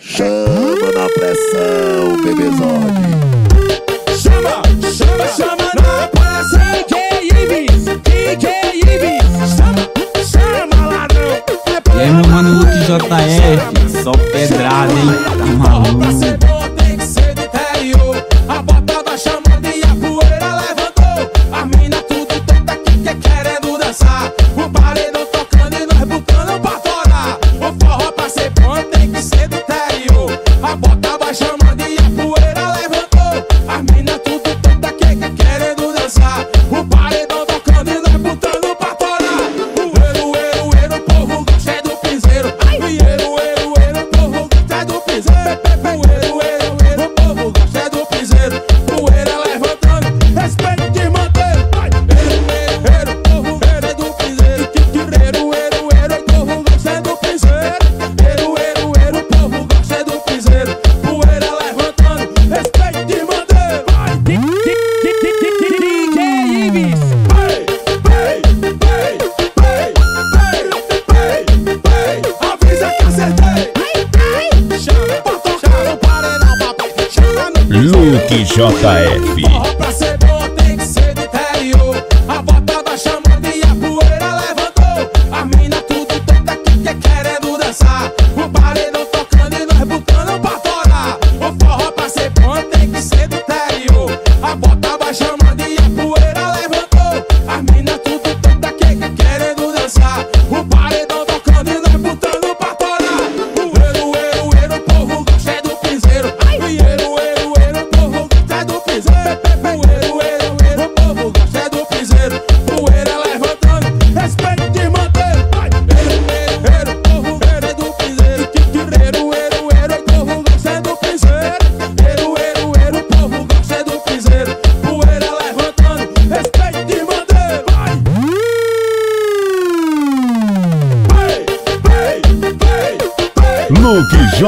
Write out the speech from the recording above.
Chama na pressão, bebezode. Chama, chama, chama na pressão. DJ Ives, DJ Ives. Chama, chama ladrão. E aí, meu mano Luke JR, só pedrada, hein? Tá maluco. A porta vai chamando Luke JF. Luke J.